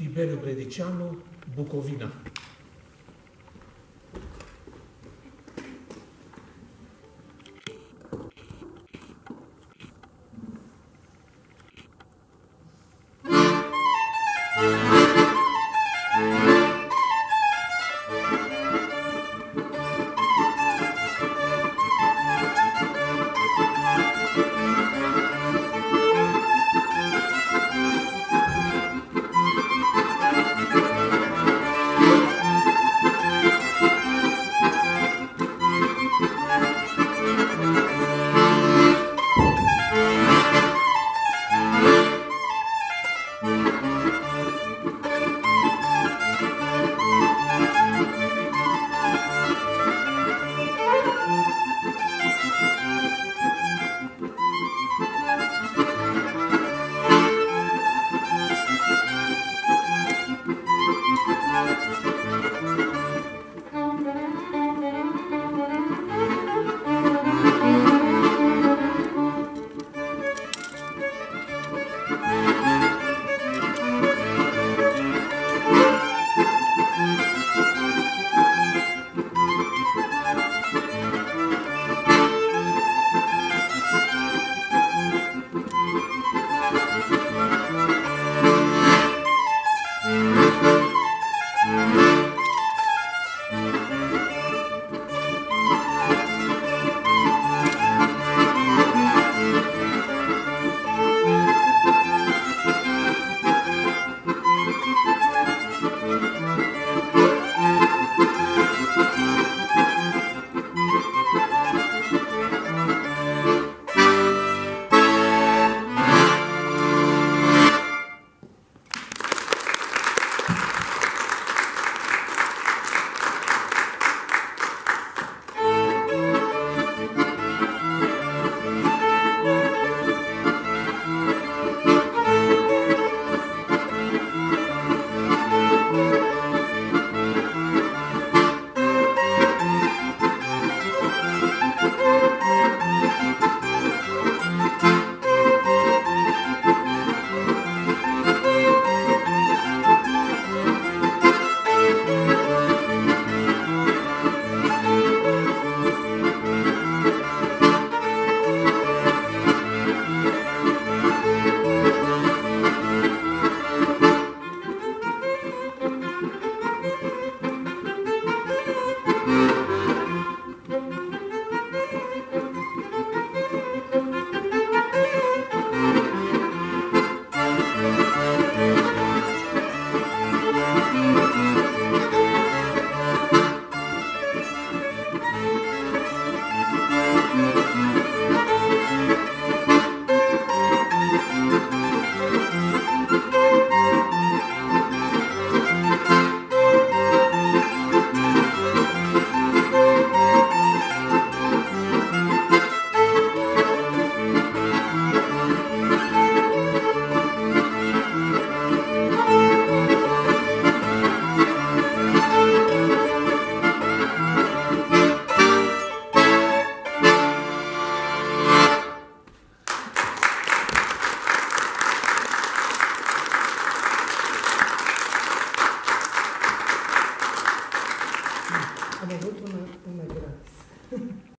Tiberiu Gredicianu, Bucovina. Agora vou para uma, uma graça.